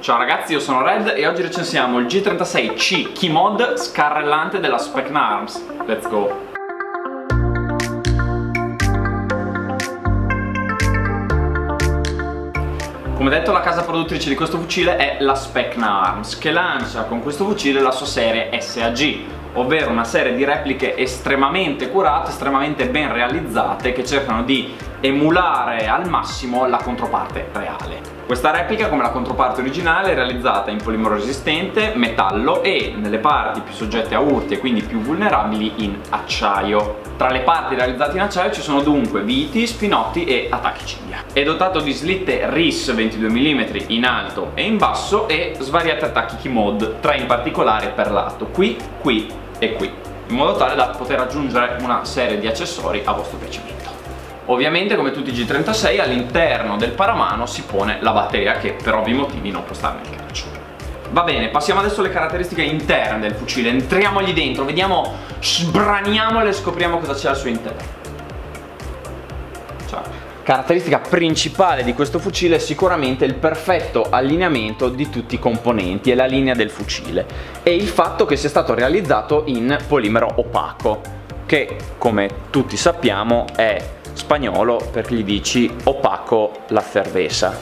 Ciao ragazzi, io sono Red e oggi recensiamo il G36C Key Mod scarrellante della Specna Arms. Let's go! Come detto la casa produttrice di questo fucile è la Specna Arms che lancia con questo fucile la sua serie SAG ovvero una serie di repliche estremamente curate, estremamente ben realizzate che cercano di emulare al massimo la controparte reale. Questa replica, come la controparte originale, è realizzata in polimero resistente, metallo e nelle parti più soggette a urti e quindi più vulnerabili in acciaio. Tra le parti realizzate in acciaio ci sono dunque viti, spinotti e attacchi cinghia. È dotato di slitte RIS 22 mm in alto e in basso e svariati attacchi key mod, tre in particolare per lato, qui, qui e qui, in modo tale da poter aggiungere una serie di accessori a vostro piacimento. Ovviamente come tutti i G36 all'interno del paramano si pone la batteria che per ovvi motivi non può stare nel calcio. Va bene, passiamo adesso alle caratteristiche interne del fucile, entriamogli dentro, vediamo, sbraniamole e scopriamo cosa c'è al suo interno. Caratteristica principale di questo fucile è sicuramente il perfetto allineamento di tutti i componenti e la linea del fucile e il fatto che sia stato realizzato in polimero opaco che come tutti sappiamo è spagnolo perché gli dici opaco la cerveza.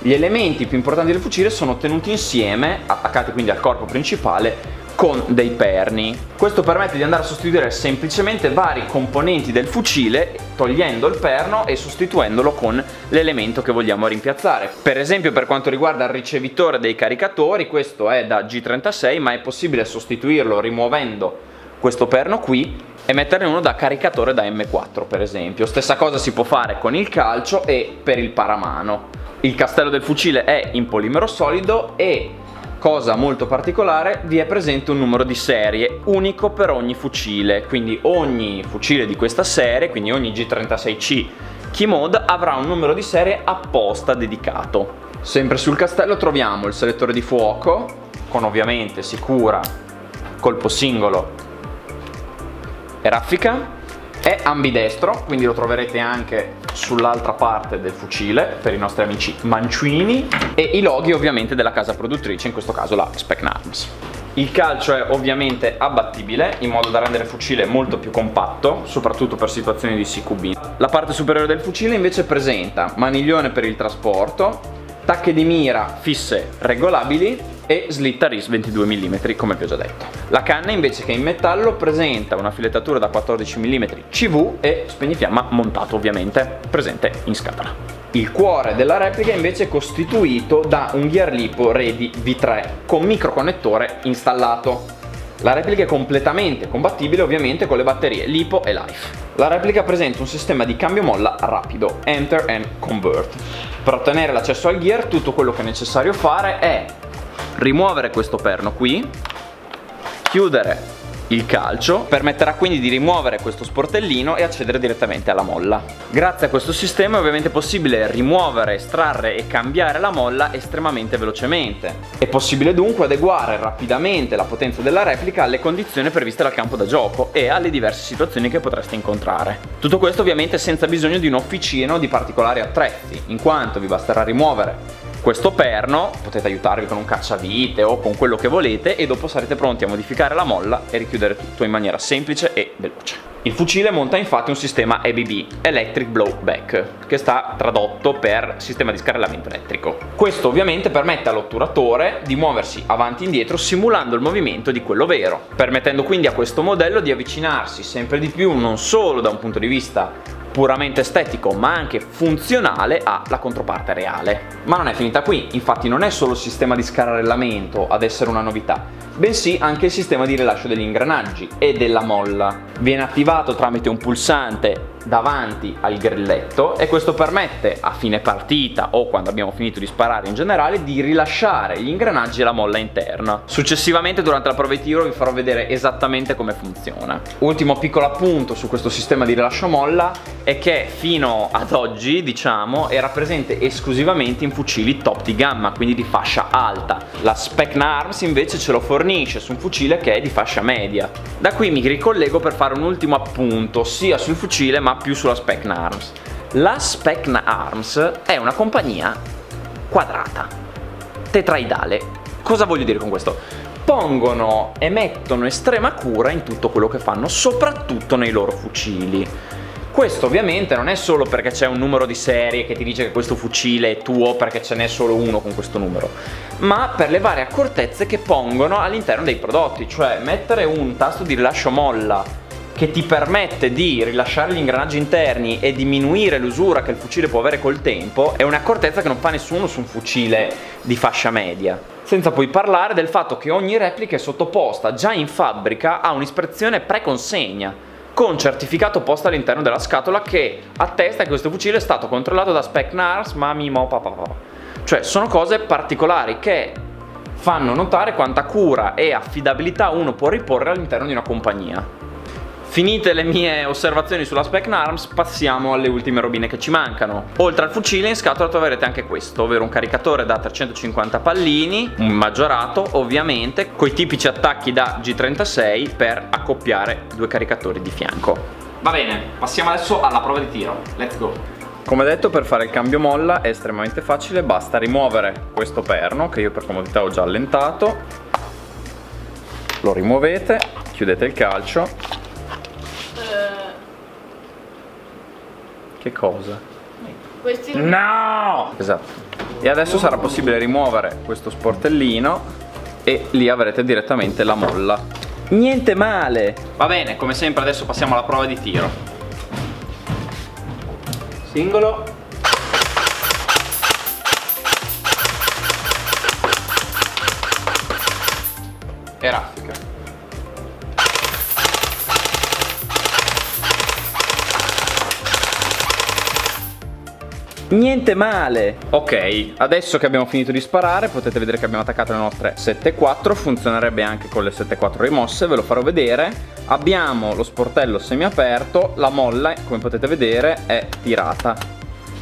Gli elementi più importanti del fucile sono tenuti insieme, attaccati quindi al corpo principale, con dei perni. Questo permette di andare a sostituire semplicemente vari componenti del fucile togliendo il perno e sostituendolo con l'elemento che vogliamo rimpiazzare. Per esempio per quanto riguarda il ricevitore dei caricatori, questo è da G36 ma è possibile sostituirlo rimuovendo questo perno qui e metterne uno da caricatore da M4 per esempio. Stessa cosa si può fare con il calcio e per il paramano. Il castello del fucile è in polimero solido e cosa molto particolare vi è presente un numero di serie unico per ogni fucile quindi ogni fucile di questa serie quindi ogni G36C Key Mode avrà un numero di serie apposta dedicato sempre sul castello troviamo il selettore di fuoco con ovviamente sicura colpo singolo raffica è ambidestro quindi lo troverete anche sull'altra parte del fucile per i nostri amici manciuini e i loghi ovviamente della casa produttrice in questo caso la Spec Arms il calcio è ovviamente abbattibile in modo da rendere il fucile molto più compatto, soprattutto per situazioni di CQB. La parte superiore del fucile invece presenta maniglione per il trasporto, tacche di mira fisse regolabili e slitta RIS 22 mm come vi ho già detto. La canna invece che in metallo presenta una filettatura da 14 mm CV e spegnifiamma montato ovviamente, presente in scatola. Il cuore della replica invece è costituito da un gear lipo Ready V3 con microconnettore installato. La replica è completamente compatibile ovviamente con le batterie LiPo e Life. La replica presenta un sistema di cambio molla rapido, Enter and Convert. Per ottenere l'accesso al gear tutto quello che è necessario fare è rimuovere questo perno qui, chiudere il calcio permetterà quindi di rimuovere questo sportellino e accedere direttamente alla molla. Grazie a questo sistema è ovviamente possibile rimuovere, estrarre e cambiare la molla estremamente velocemente. È possibile dunque adeguare rapidamente la potenza della replica alle condizioni previste dal campo da gioco e alle diverse situazioni che potreste incontrare. Tutto questo ovviamente senza bisogno di un'officina o di particolari attrezzi, in quanto vi basterà rimuovere questo perno, potete aiutarvi con un cacciavite o con quello che volete e dopo sarete pronti a modificare la molla e richiudere tutto in maniera semplice e veloce. Il fucile monta infatti un sistema EBB, Electric Blowback, che sta tradotto per sistema di scarrellamento elettrico. Questo ovviamente permette all'otturatore di muoversi avanti e indietro simulando il movimento di quello vero, permettendo quindi a questo modello di avvicinarsi sempre di più non solo da un punto di vista puramente estetico ma anche funzionale alla controparte reale. Ma non è finita qui, infatti non è solo il sistema di scarrellamento ad essere una novità, bensì anche il sistema di rilascio degli ingranaggi e della molla. Viene attivato tramite un pulsante davanti al grilletto e questo permette a fine partita o quando abbiamo finito di sparare in generale di rilasciare gli ingranaggi e la molla interna. Successivamente durante la prova di tiro vi farò vedere esattamente come funziona. Ultimo piccolo appunto su questo sistema di rilascio molla è che fino ad oggi diciamo era presente esclusivamente in fucili top di gamma quindi di fascia alta. La Specna Arms invece ce lo fornisce su un fucile che è di fascia media. Da qui mi ricollego per fare un ultimo appunto sia sul fucile ma più sulla Specna Arms. La Specna Arms è una compagnia quadrata. tetraidale. Cosa voglio dire con questo? Pongono e mettono estrema cura in tutto quello che fanno, soprattutto nei loro fucili. Questo ovviamente non è solo perché c'è un numero di serie che ti dice che questo fucile è tuo perché ce n'è solo uno con questo numero, ma per le varie accortezze che pongono all'interno dei prodotti, cioè mettere un tasto di rilascio molla che ti permette di rilasciare gli ingranaggi interni e diminuire l'usura che il fucile può avere col tempo è un'accortezza che non fa nessuno su un fucile di fascia media. Senza poi parlare del fatto che ogni replica è sottoposta già in fabbrica a un'ispezione pre-consegna con certificato posto all'interno della scatola che attesta che questo fucile è stato controllato da Spec Nars, Mami, Mo, Papà. Cioè sono cose particolari che fanno notare quanta cura e affidabilità uno può riporre all'interno di una compagnia. Finite le mie osservazioni sulla Spec Arms, passiamo alle ultime robine che ci mancano. Oltre al fucile in scatola troverete anche questo, ovvero un caricatore da 350 pallini, un maggiorato ovviamente, con i tipici attacchi da G36 per accoppiare due caricatori di fianco. Va bene, passiamo adesso alla prova di tiro. Let's go! Come detto per fare il cambio molla è estremamente facile, basta rimuovere questo perno che io per comodità ho già allentato, lo rimuovete, chiudete il calcio Che cosa? Questi... No! Esatto. E adesso sarà possibile rimuovere questo sportellino e lì avrete direttamente la molla. Niente male! Va bene, come sempre adesso passiamo alla prova di tiro. Singolo. E Niente male. Ok, adesso che abbiamo finito di sparare Potete vedere che abbiamo attaccato le nostre 7.4 Funzionerebbe anche con le 7.4 rimosse Ve lo farò vedere. Abbiamo lo sportello semiaperto La molla, come potete vedere, è tirata.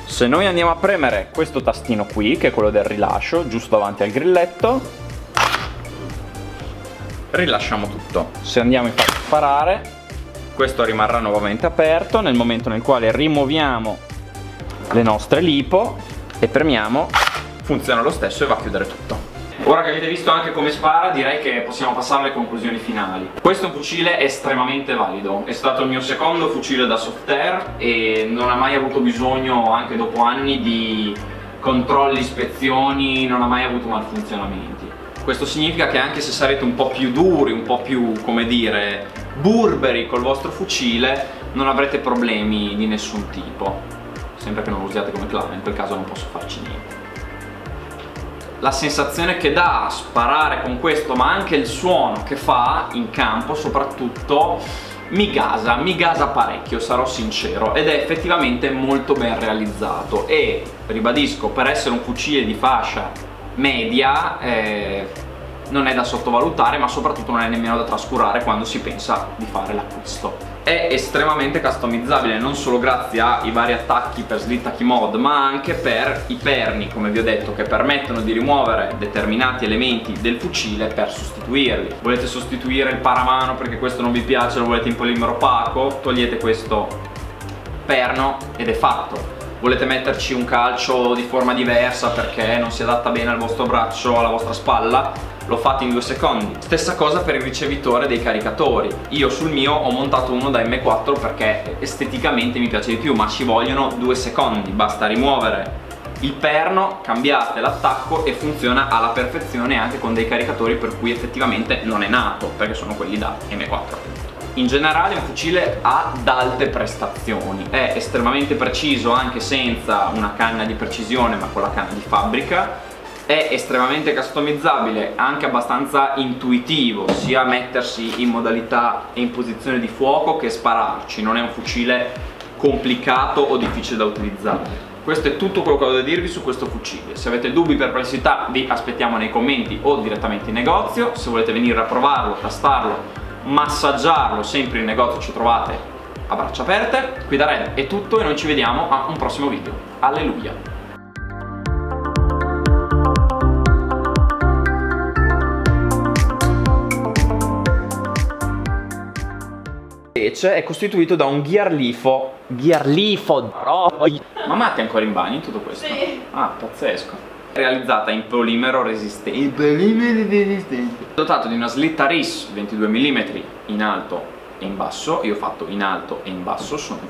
Se noi andiamo a premere questo tastino qui Che è quello del rilascio Giusto davanti al grilletto Rilasciamo tutto. Se andiamo infatti a sparare Questo rimarrà nuovamente aperto Nel momento nel quale rimuoviamo le nostre lipo e premiamo, funziona lo stesso e va a chiudere tutto. Ora che avete visto anche come spara direi che possiamo passare alle conclusioni finali. Questo è un fucile estremamente valido, è stato il mio secondo fucile da soft air e non ha mai avuto bisogno anche dopo anni di controlli, ispezioni, non ha mai avuto malfunzionamenti. Questo significa che anche se sarete un po' più duri, un po' più, come dire, burberi col vostro fucile, non avrete problemi di nessun tipo sempre che non lo usiate come clava, in quel caso non posso farci niente. La sensazione che dà sparare con questo, ma anche il suono che fa in campo soprattutto, mi gasa, mi gasa parecchio, sarò sincero, ed è effettivamente molto ben realizzato e, ribadisco, per essere un fucile di fascia media eh, non è da sottovalutare, ma soprattutto non è nemmeno da trascurare quando si pensa di fare l'acquisto è estremamente customizzabile non solo grazie ai vari attacchi per slitta key mod ma anche per i perni come vi ho detto che permettono di rimuovere determinati elementi del fucile per sostituirli. Volete sostituire il paramano perché questo non vi piace lo volete in polimero opaco? Togliete questo perno ed è fatto. Volete metterci un calcio di forma diversa perché non si adatta bene al vostro braccio alla vostra spalla l'ho fatto in due secondi. Stessa cosa per il ricevitore dei caricatori. Io sul mio ho montato uno da M4 perché esteticamente mi piace di più ma ci vogliono due secondi basta rimuovere. Il perno, cambiate l'attacco e funziona alla perfezione anche con dei caricatori per cui effettivamente non è nato perché sono quelli da M4 in generale un fucile ad alte prestazioni. È estremamente preciso anche senza una canna di precisione ma con la canna di fabbrica è estremamente customizzabile, anche abbastanza intuitivo, sia mettersi in modalità e in posizione di fuoco che spararci, non è un fucile complicato o difficile da utilizzare. Questo è tutto quello che ho da dirvi su questo fucile. Se avete dubbi, perplessità, vi aspettiamo nei commenti o direttamente in negozio. Se volete venire a provarlo, tastarlo, massaggiarlo, sempre in negozio ci trovate a braccia aperte. Qui da Red è tutto e noi ci vediamo a un prossimo video. Alleluia! Invece è costituito da un ghiarlifo Ghiarlifo Ma Matti è ancora in bagno in tutto questo? Sì. Ah, pazzesco. Realizzata in polimero resistente. Polimero resistente. Dotato di una slitta RIS 22 mm in alto e in basso. Io ho fatto in alto e in basso sono